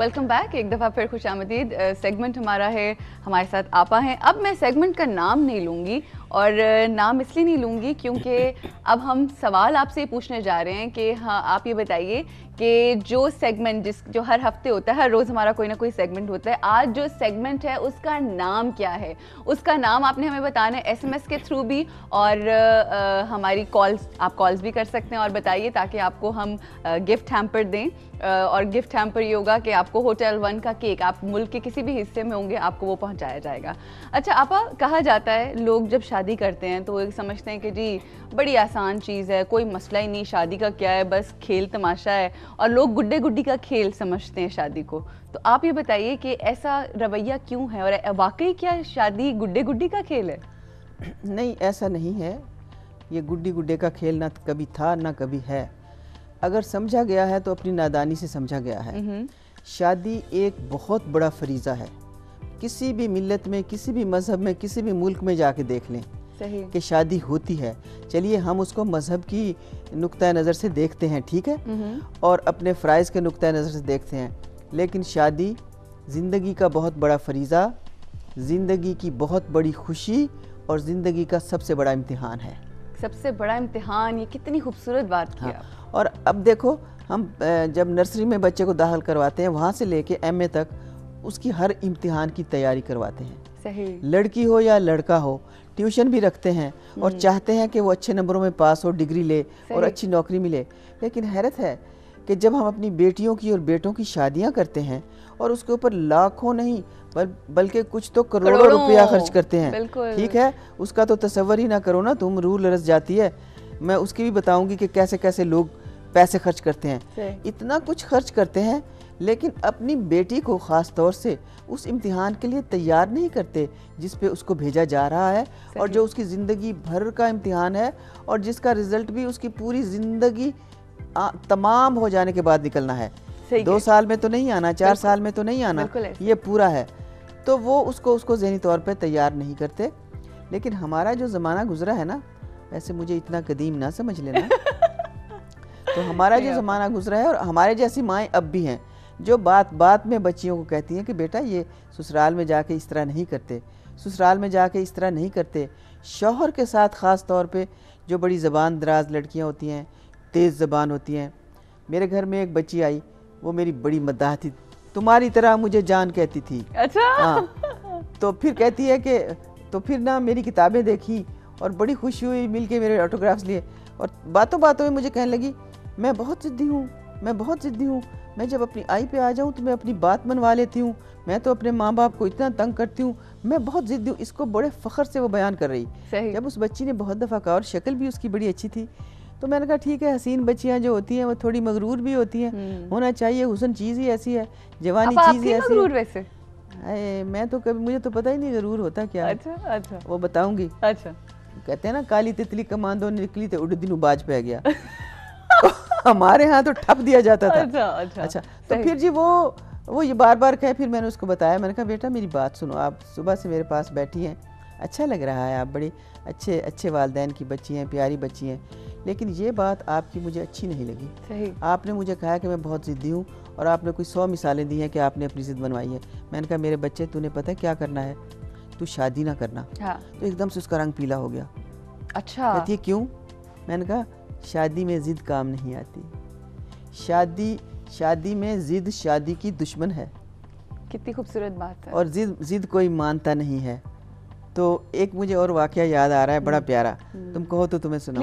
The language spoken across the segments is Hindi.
वेलकम बैक एक दफ़ा फिर खुश आमदीद सेगमेंट हमारा है, हमारे साथ आपा हैं। अब मैं सेगमेंट का नाम नहीं लूँगी और नाम इसलिए नहीं लूँगी क्योंकि अब हम सवाल आपसे पूछने जा रहे हैं कि हाँ आप ये बताइए कि जो सेगमेंट जिस जो हर हफ़्ते होता है हर रोज़ हमारा कोई ना कोई सेगमेंट होता है। आज जो सेगमेंट है उसका नाम क्या है? उसका नाम आपने हमें बताना है एसएमएस के थ्रू भी और आ, हमारी कॉल्स आप कॉल्स भी कर सकते हैं और बताइए ताकि आपको हम आ, गिफ्ट हैम्पर दें। आ, और गिफ्ट हैम्पर ये होगा कि आपको होटल वन का केक आप मुल्क के किसी भी हिस्से में होंगे आपको वो पहुँचाया जाएगा। अच्छा आपा कहा जाता है लोग जब शादी करते हैं तो वो समझते हैं कि जी बड़ी आसान चीज़ है कोई मसला ही नहीं शादी का क्या है बस खेल तमाशा है। और लोग गुड्डे गुड्डी का खेल समझते हैं शादी को। तो आप ये बताइए कि ऐसा रवैया क्यों है और वाकई क्या शादी गुड्डे गुड्डी का खेल है? नहीं ऐसा नहीं है। ये गुड्डी गुड्डे का खेल ना कभी था ना कभी है। अगर समझा गया है तो अपनी नादानी से समझा गया है। शादी एक बहुत बड़ा फरीज़ा है। किसी भी मिलत में किसी भी मज़हब में किसी भी मुल्क में जाके देख लें। कि शादी होती है। चलिए हम उसको मज़हब की नुक़ नज़र से देखते हैं ठीक है? और अपने फ़राइज़ के नुक़ नज़र से देखते हैं। लेकिन शादी ज़िंदगी का बहुत बड़ा फरीज़ा ज़िंदगी की बहुत बड़ी खुशी और ज़िंदगी का सबसे बड़ा इम्तहान है। सबसे बड़ा इम्तहान ये कितनी खूबसूरत बात किया हाँ। और अब देखो हम जब नर्सरी में बच्चे को दाखिल करवाते हैं वहाँ से लेके एमए तक उसकी हर इम्तिहान की तैयारी करवाते हैं। सही। लड़की हो या लड़का हो ट्यूशन भी रखते हैं और हम्म। चाहते हैं कि वो अच्छे नंबरों में पास हो डिग्री ले और अच्छी नौकरी मिले। लेकिन हैरत है कि जब हम अपनी बेटियों की और बेटों की शादियाँ करते हैं और उसके ऊपर लाखों नहीं बल, बल्कि कुछ तो करोड़ों रुपया खर्च करते हैं। ठीक है? उसका तो तस्वर ही ना करो ना तुम रूह लरस जाती है। मैं उसकी भी बताऊँगी कि कैसे कैसे लोग पैसे खर्च करते हैं। इतना कुछ खर्च करते हैं लेकिन अपनी बेटी को ख़ास तौर से उस इम्तिहान के लिए तैयार नहीं करते जिस पे उसको भेजा जा रहा है और जो उसकी ज़िंदगी भर का इम्तिहान है और जिसका रिज़ल्ट भी उसकी पूरी ज़िंदगी तमाम हो जाने के बाद निकलना है। दो साल में तो नहीं आना चार साल में तो नहीं आना ये पूरा है। तो वो उसको उसको जहनी तौर पर तैयार नहीं करते। लेकिन हमारा जो ज़माना गुजरा है ना वैसे मुझे इतना कदीम ना समझ लेना। तो हमारा जो ज़माना गुजरा है और हमारे जैसी माएँ अब भी हैं। जो बात बात में बच्चियों को कहती हैं कि बेटा ये ससुराल में जाके इस तरह नहीं करते। ससुराल में जाके इस तरह नहीं करते। शौहर के साथ ख़ास तौर पे जो बड़ी ज़बान दराज लड़कियाँ होती हैं तेज़ ज़बान होती हैं। मेरे घर में एक बच्ची आई वो मेरी बड़ी मद्दाह थी। तुम्हारी तरह मुझे जान कहती थी। अच्छा। हाँ। तो फिर कहती है कि तो फिर ना मेरी किताबें देखी और बड़ी खुशी हुई मिल के मेरे ऑटोग्राफ्स लिए। और बातों बातों में मुझे कहने लगी मैं बहुत ज़िद्दी हूँ। मैं बहुत ज़िद्दी हूँ। मैं जब अपनी आई पे आ जाऊँ तो मैं अपनी बात मनवा लेती हूँ। मैं तो अपने माँ बाप को इतना तंग करती हूँ। मैं बहुत ज़िद्दी हूँ। इसको बड़े फ़ख्र से वो बयान कर रही। सही। जब उस बच्ची ने बहुत दफ़ा कहा और शक्ल भी उसकी बड़ी अच्छी थी तो मैंने कहा ठीक है हसीन बच्चियाँ जो होती हैं वो थोड़ी मगरूर भी होती हैं। हम्म। होना चाहिए हुसन चीज़ ही ऐसी है जवानी चीज़ ही ऐसी वैसे? अरे मैं तो कभी मुझे तो पता ही नहीं ज़रूर होता क्या अच्छा अच्छा। वो बताऊँगी। अच्छा। कहते हैं ना काली तितली कमांदो निकली तो उड़ दिन बाज पै गया। हमारे यहाँ तो ठप दिया जाता था। अच्छा अच्छा। अच्छा तो फिर जी वो वो ये बार बार कहे फिर मैंने उसको बताया मैंने कहा बेटा मेरी बात सुनो आप सुबह से मेरे पास बैठी हैं अच्छा लग रहा है आप बड़ी अच्छे अच्छे वालदेन की बच्ची हैं प्यारी बच्ची हैं लेकिन ये बात आपकी मुझे अच्छी नहीं लगी। सही। आपने मुझे कहा कि मैं बहुत ज़िद्दी हूँ और आपने कोई सौ मिसालें दी हैं कि आपने अपनी ज़िद बनवाई है। मैंने कहा मेरे बच्चे तूने पता है क्या करना है? तू शादी ना करना। हाँ। तो एकदम से उसका रंग पीला हो गया। अच्छा। कहती है क्यों? मैंने कहा शादी में ज़िद काम नहीं आती। शादी शादी में ज़िद शादी की दुश्मन है। कितनी खूबसूरत बात है। और जिद जिद कोई मानता नहीं है। तो एक मुझे और वाक़ याद आ रहा है बड़ा हम्म। प्यारा। हम्म। तुम कहो तो तुम्हें सुनो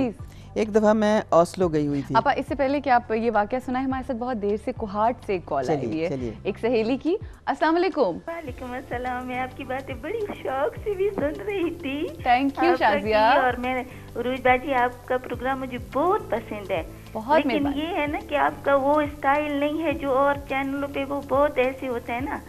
एक दफ़ा मैं ओस्लो गई हुई थी। आपा इससे पहले कि आप ये वाक्य सुना है हमारे साथ बहुत देर से कुहाट से कॉल आई हुई है। एक सहेली की अस्सलाम वालेकुम। वालेकुम अस्सलाम मैं आपकी बातें बड़ी शौक से भी सुन रही थी। Thank you Shazia. और मैं उरूज बाजी आपका प्रोग्राम मुझे बहुत पसंद है। बहुत लेकिन ये है ना कि आपका वो स्टाइल नहीं है जो और चैनलों पे वो बहुत ऐसे होता है ना।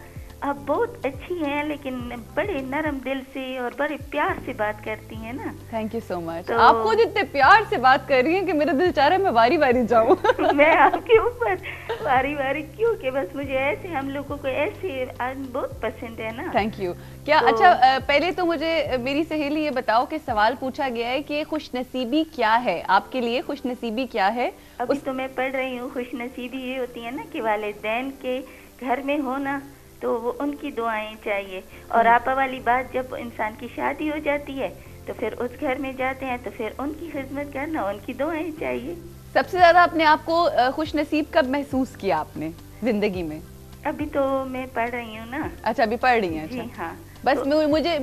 आप बहुत अच्छी हैं लेकिन बड़े नरम दिल से और बड़े प्यार से बात करती हैं ना। थैंक यू सो मच आप खुद इतने प्यार से बात कर रही हैं कि मेरा दिल चाह रहा है मैं वारी वारी जाऊँ। मैं आपके ऊपर वारी वारी क्यों कि बस मुझे ऐसे हम लोगों को ऐसे बहुत पसंद है ना। थैंक यू क्या तो, अच्छा पहले तो मुझे मेरी सहेली ये बताओ कि सवाल पूछा गया है कि खुश नसीबी क्या है? आपके लिए खुश नसीबी क्या है? अभी. तो मैं पढ़ रही हूँ खुश नसीबी ये होती है ना कि वाले के घर में हो ना तो वो उनकी दुआएँ चाहिए। और हम्म। आपा वाली बात जब इंसान की शादी हो जाती है तो फिर उस घर में जाते हैं तो फिर उनकी खिदमत करना उनकी दुआएँ चाहिए। सबसे ज़्यादा अपने आप को खुश नसीब कब महसूस किया आपने ज़िंदगी में? अभी तो मैं पढ़ रही हूँ ना। अच्छा अभी पढ़ रही हैं जी अच्छा। हाँ। बस तो- मुझे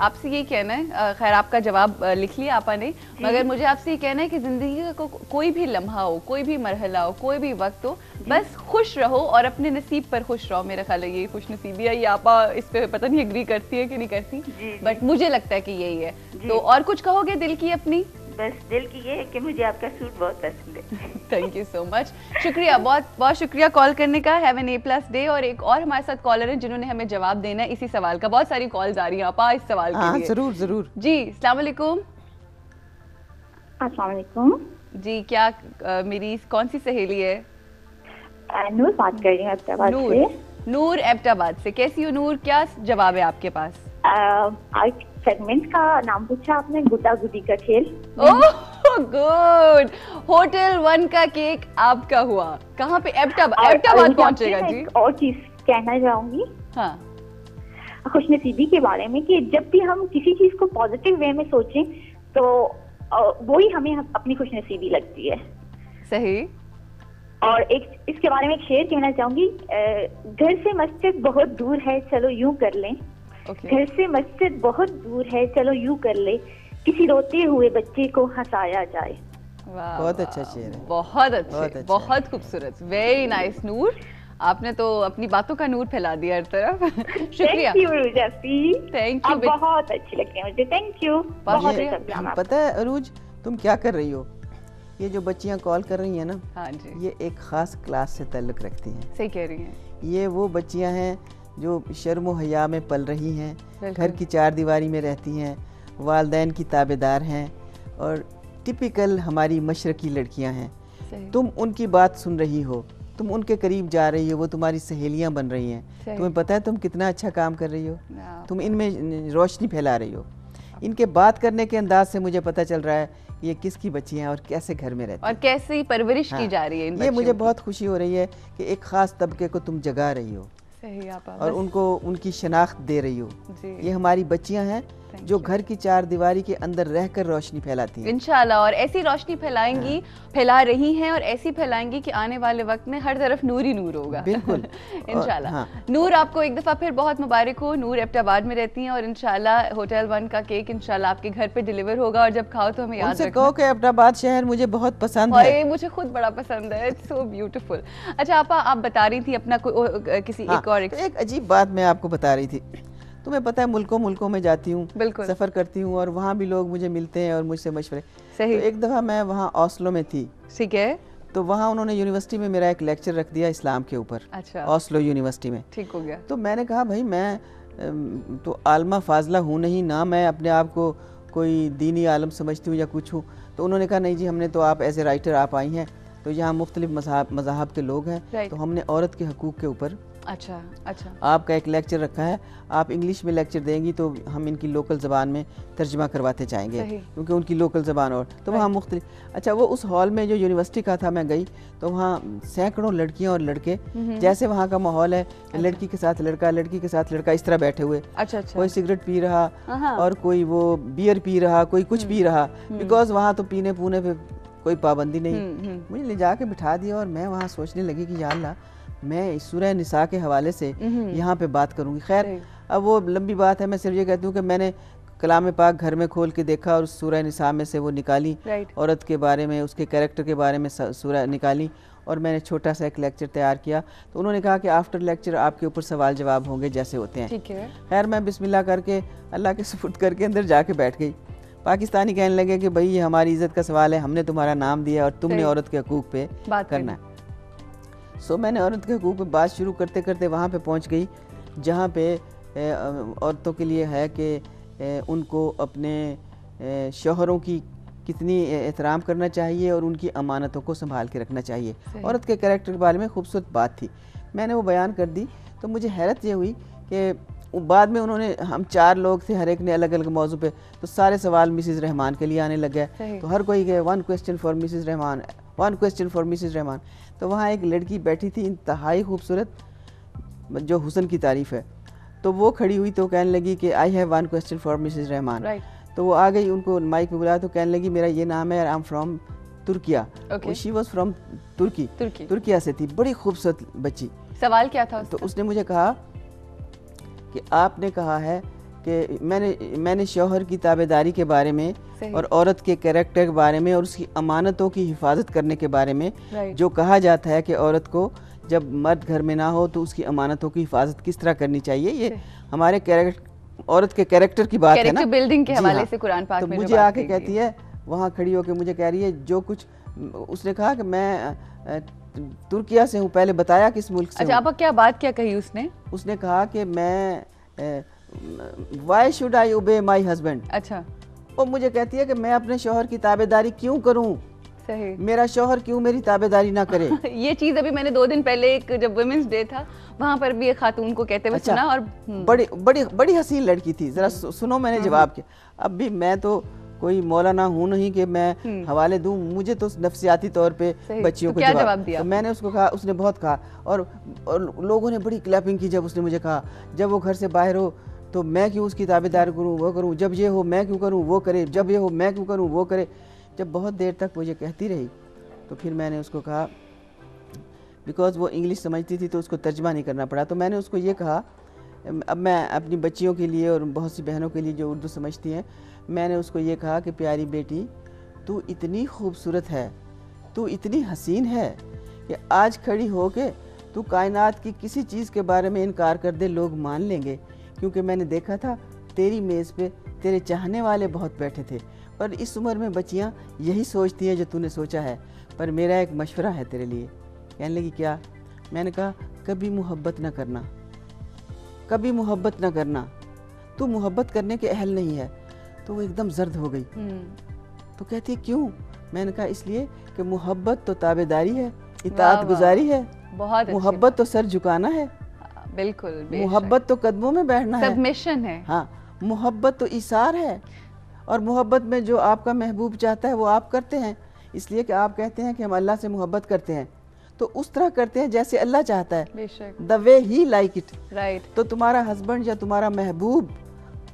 आपसे ये कहना है खैर आपका जवाब लिख लिया आपा ने मगर मुझे आपसे ये कहना है कि ज़िंदगी का को, कोई भी लम्हा हो कोई भी मरहला हो कोई भी वक्त हो बस खुश रहो और अपने नसीब पर खुश रहो। मेरा ख्याल है ये खुश नसीबी है। ये आपा इस पे पता नहीं एग्री करती है कि नहीं करती। बट मुझे लगता है कि यही है। तो और कुछ कहोगे दिल की अपनी? बस दिल की ये है कि मुझे आपका सूट बहुत पसंद है। थैंक यू सो मच शुक्रिया बहुत बहुत शुक्रिया कॉल करने का। Have an A plus day और एक और हमारे साथ कॉलर हैं जिन्होंने हमें जवाब देना है इसी सवाल का। बहुत सारी कॉल्स आ रही हैं आपा इस सवाल के हाँ लिए। ज़रूर ज़रूर। जी अस्सलाम वालेकुम। अस्सलाम वालेकुम। जी क्या अ, मेरी कौन सी सहेली है? नूर बात कर रही हूँ अहमदाबाद से। नूर एबटाबाद से। कैसी हो नूर? क्या जवाब है आपके पास? आज सेगमेंट का नाम पूछा आपने? गुड्डा गुड्डी का खेल। गुड। होटल वन का केक आपका हुआ। कहाँ पे? एबटाबाद एबटाबाद पहुंचेगा जी। और चीज़ कहना चाहूँगी। हाँ। खुशनसीबी के बारे में कि जब भी हम किसी चीज़ को पॉजिटिव वे में सोचें तो वो ही हमें अपनी खुशनसीबी लगती है। सही। और एक इसके बारे में एक शेर कहना चाहूँगी घर से मस्जिद बहुत दूर है चलो यूँ कर लें। ओके घर से मस्जिद बहुत दूर है चलो यूँ कर ले। किसी रोते हुए बच्चे को हंसाया जाए। वाह, बहुत अच्छा शेर है। बहुत अच्छे बहुत अच्छा। बहुत खूबसूरत। वेरी नाइस नूर आपने तो अपनी बातों का नूर फैला दिया हर तरफ़। शुक्रिया। थैंक यू बहुत अच्छी लगती है मुझे। थैंक यू बहुत। अच्छा। पता है अरूज तुम क्या कर रही हो? ये जो बच्चियाँ कॉल कर रही हैं ना हाँ जी। ये एक ख़ास क्लास से ताल्लुक़ रखती हैं। सही कह रही हैं। ये वो बच्चियाँ हैं जो शर्म हया में पल रही हैं घर की चार दीवारी में रहती हैं वालदेन की ताबेदार हैं और टिपिकल हमारी मशरकी लड़कियाँ हैं। तुम उनकी बात सुन रही हो तुम उनके करीब जा रही हो वो तुम्हारी सहेलियाँ बन रही हैं। तुम्हें पता है तुम कितना अच्छा काम कर रही हो? हाँ, तुम इनमें रोशनी फैला रही हो। इनके बात करने के अंदाज से मुझे पता चल रहा है ये किसकी बच्ची हैं और कैसे घर में रहती और हैं? कैसी परवरिश हाँ, की जा रही है इन ये मुझे बहुत खुशी हो रही है कि एक ख़ास तबके को तुम जगा रही हो। सही आप और उनको उनकी शनाख्त दे रही हो। जी। ये हमारी बच्चियाँ हैं जो घर की चार दीवारी के अंदर रहकर रोशनी फैलाती है। इनशाला और ऐसी रोशनी फैलाएँगी हाँ। फैला रही हैं और ऐसी फैलाएँगी कि आने वाले वक्त में हर तरफ़ नूर ही नूर होगा। बिल्कुल। इनशाला हाँ। नूर आपको एक दफ़ा फिर बहुत मुबारक हो। नूर एबटाबाद में रहती हैं और इनशाला होटल वन का केक इनशाला आपके घर पे डिलीवर होगा और जब खाओ तो हमें याद कहो कि अहमदाबाद शहर मुझे बहुत पसंद है। मुझे खुद बड़ा पसंद है। इट्स सो ब्यूटीफुल अच्छा आपा आप बता रही थी अपना किसी हाँ, एक और तो एक अजीब बात मैं आपको बता रही थी। तुम्हें पता है मुल्कों मुल्कों में जाती हूँ। सफ़र करती हूँ और वहाँ भी लोग मुझे मिलते हैं और मुझसे मशवरे। सही। तो एक दफ़ा मैं वहाँ ओस्लो में थी। ठीक है। तो वहाँ उन्होंने यूनिवर्सिटी में मेरा एक लेक्चर रख दिया इस्लाम के ऊपर अच्छा। ओस्लो यूनिवर्सिटी में। ठीक हो गया। तो मैंने कहा भाई मैं तो आलमा फाजला हूँ नहीं ना मैं अपने आप को कोई दीनी आलम समझती हूँ या कुछ हूँ। तो उन्होंने कहा नहीं जी हमने तो आप एज ए राइटर आप आई हैं तो यहाँ मुख्तलिफ़ मज़हब मज़ाहब के लोग हैं। तो हमने औरत के हकूक़ के ऊपर अच्छा अच्छा। आपका एक लेक्चर रखा है आप इंग्लिश में लेक्चर देंगी तो हम इनकी लोकल ज़बान में तर्जमा करवाते जाएँगे क्योंकि उनकी लोकल ज़बान और तो वहाँ मुख्तलि अच्छा वो उस हॉल में जो यूनिवर्सिटी का था मैं गई तो वहाँ सैकड़ों लड़कियाँ और लड़के जैसे वहाँ का माहौल है लड़की के साथ लड़का लड़की के साथ लड़का इस तरह बैठे हुए। अच्छा अच्छा। कोई सिगरेट पी रहा हाँ। और कोई वो बियर पी रहा कोई कुछ पी रहा बिकॉज़ वहाँ तो पीने पूने पे कोई पाबंदी नहीं। हम्म, हम्म। मुझे ले जाके बिठा दिया और मैं वहाँ सोचने लगी कि या अल्लाह मैं सूरह निसा के हवाले से यहाँ पे बात करूँगी। खैर अब वो लंबी बात है मैं सिर्फ़ ये कहती हूँ कि मैंने कलाम पाक घर में खोल के देखा और सूरह निसा में से वो निकाली औरत के बारे में उसके कैरेक्टर के बारे में स- सूरह निकाली और मैंने छोटा सा एक लेक्चर तैयार किया। तो उन्होंने कहा कि आफ्टर लेक्चर आपके ऊपर सवाल जवाब होंगे जैसे होते हैं। ठीक है। खैर मैं बिस्मिल्लाह करके अल्लाह के सुपुर्द करके अंदर जाके बैठ गई। पाकिस्तानी कहने लगे कि भाई ये हमारी इज़्ज़त का सवाल है हमने तुम्हारा नाम दिया और तुमने औरत के हकूक़ पे करना है। सो मैंने औरत के हकूक़ पे बात शुरू करते करते वहाँ पे पहुँच गई जहाँ पे औरतों के लिए है कि उनको अपने शोहरों की कितनी एहतराम करना चाहिए और उनकी अमानतों को संभाल के रखना चाहिए। औरत के करेक्टर के बारे में खूबसूरत बात थी। मैंने वो बयान कर दी तो मुझे हैरत ये हुई कि बाद में उन्होंने हम चार लोग थे हर एक ने अलग अलग मौजू पे तो सारे सवाल मिसिज़ रहमान के लिए आने लग गए। तो हर कोई गए one question for Mrs Rehman. One question for Mrs Rehman तो वहाँ एक लड़की बैठी थी इंतहाई खूबसूरत जो हुसन की तारीफ़ है। तो वो खड़ी हुई तो कहने लगी कि I have one question for Mrs Rehman तो वो आ गई उनको माइक पे बुलाया तो कहने लगी मेरा ये नाम है I am from Turkiye Okay. She was from Turkey Turkey Turkiye से थी बड़ी खूबसूरत बच्ची। सवाल क्या था तो उसने मुझे कहा कि आपने कहा है कि मैंने मैंने शोहर की ताबेदारी के बारे में और औरत के कैरेक्टर के बारे में और उसकी अमानतों की हिफाजत करने के बारे में जो कहा जाता है कि औरत को जब मर्द घर में ना हो तो उसकी अमानतों की हिफाजत किस तरह करनी चाहिए ये हमारे कैरेक्टर औरत के कैरेक्टर की बात है ना। बिल्डिंग के हवाले हाँ। से कुरान पाक तो में मुझे आके कहती है। वहाँ खड़ी होकर मुझे कह रही है जो कुछ उसने कहा कि मैं तुर्किया से हूँ पहले बताया किस मुल्क से अच्छा आपा क्या बात क्या कही उसने? उसने कहा कि मैं वाई शुड आई ओबे माई हस्बैंड अच्छा। वो मुझे कहती है कि मैं अपने शोहर की ताबेदारी क्यों करूँ? सही। मेरा शोहर क्यों मेरी ताबेदारी ना करे? ये चीज़ अभी मैंने दो दिन पहले एक जब वुमेन्स डे था वहाँ पर भी एक खातून को कहते हुए सुना और हम्म, बड़ी बड़ी बड़ी हसीन लड़की थी। जरा सुनो मैंने जवाब किया। अब भी मैं तो कोई मौलाना हूँ नहीं कि मैं हवाले दूँ। मुझे तो नफसियाती तौर पे बच्चियों तो को क्या जवाब दिया? तो मैंने उसको कहा उसने बहुत कहा। और, और लोगों ने बड़ी क्लैपिंग की जब उसने मुझे कहा। जब वो घर से बाहर हो तो मैं क्यों उसकी ताबेदार करूँ, वो करूँ, जब ये हो मैं क्यों करूँ, वो करे, जब ये हो मैं क्यों करूँ, वो करे। जब बहुत देर तक वो ये कहती रही तो फिर मैंने उसको कहा बिकॉज़ वो इंग्लिश समझती थी तो उसको तर्जमा नहीं करना पड़ा। तो मैंने उसको ये कहा, अब मैं अपनी बच्चियों के लिए और बहुत सी बहनों के लिए जो उर्दू समझती हैं, मैंने उसको ये कहा कि, प्यारी बेटी, तू इतनी खूबसूरत है, तू इतनी हसीन है कि आज खड़ी हो के तू कायनात की किसी चीज़ के बारे में इनकार कर दे, लोग मान लेंगे। क्योंकि मैंने देखा था तेरी मेज़ पे तेरे चाहने वाले बहुत बैठे थे। और इस उम्र में बच्चियाँ यही सोचती हैं जो तूने सोचा है पर मेरा एक मशवरा है तेरे लिए। कहने लगी क्या? मैंने कहा कभी मोहब्बत ना करना। कभी मोहब्बत ना करना। तू मोहब्बत करने के अहल नहीं है तो वो एकदम जर्द हो गई। हम्म, तो कहती है क्यों? मैंने कहा इसलिए कि मोहब्बत तो ताबेदारी है इतात गुजारी है। बहुत मोहब्बत तो सर झुकाना है। बिल्कुल मोहब्बत तो कदमों में बैठना है। सबमिशन है। हाँ मोहब्बत तो इशार है। और मोहब्बत में जो आपका महबूब चाहता है वो आप करते हैं। इसलिए कि आप कहते हैं कि हम अल्लाह से मोहब्बत करते हैं। तो उस तरह करते हैं जैसे अल्लाह चाहता है। The way he like it right तो तुम्हारा हस्बैंड या तुम्हारा महबूब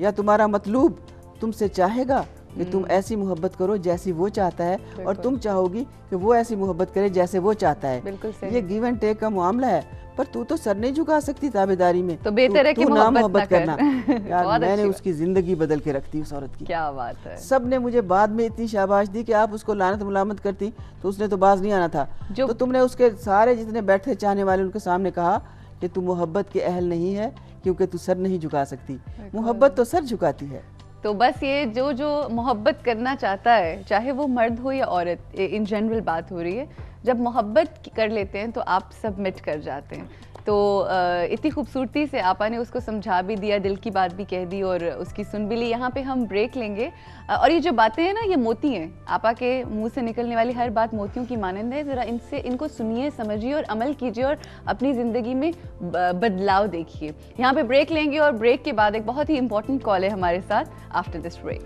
या तुम्हारा मतलूब तुमसे चाहेगा कि तुम ऐसी मोहब्बत करो जैसी वो चाहता है। और तुम चाहोगी कि वो ऐसी मोहब्बत करे जैसे वो चाहता है। बिल्कुल सही। ये गिव एंड टेक का मामला है। पर तू तो सर नहीं झुका सकती ताबेदारी में। तो बेहतर है कि ना मोहब्बत कर। करना। यार मैंने उसकी ज़िंदगी बदल के रख दी उस औरत की। क्या बात है। सबने मुझे बाद में इतनी शाबाश दी कि आप उसको लानत मुलामत करती तो उसने तो बाज नहीं आना था। जो- तो तुमने उसके सारे जितने बैठे चाहने वाले उनके सामने कहा कि तू मोहब्बत के अहल नहीं है क्योंकि तू सर नहीं झुका सकती। मोहब्बत तो सर झुकाती है। तो बस ये जो जो मोहब्बत करना चाहता है चाहे वो मर्द हो या औरत इन जनरल बात हो रही है। जब मोहब्बत कर लेते हैं तो आप सबमिट कर जाते हैं। तो इतनी खूबसूरती से आपा ने उसको समझा भी दिया, दिल की बात भी कह दी और उसकी सुन भी ली। यहाँ पे हम ब्रेक लेंगे। और ये जो बातें हैं ना, ये मोती हैं। आपा के मुँह से निकलने वाली हर बात मोतियों की मानंद है। ज़रा इनसे, इनको सुनिए, समझिए और अमल कीजिए और अपनी ज़िंदगी में बदलाव देखिए। यहाँ पर ब्रेक लेंगे और ब्रेक के बाद एक बहुत ही इंपॉर्टेंट कॉल है हमारे साथ आफ्टर दिस ब्रेक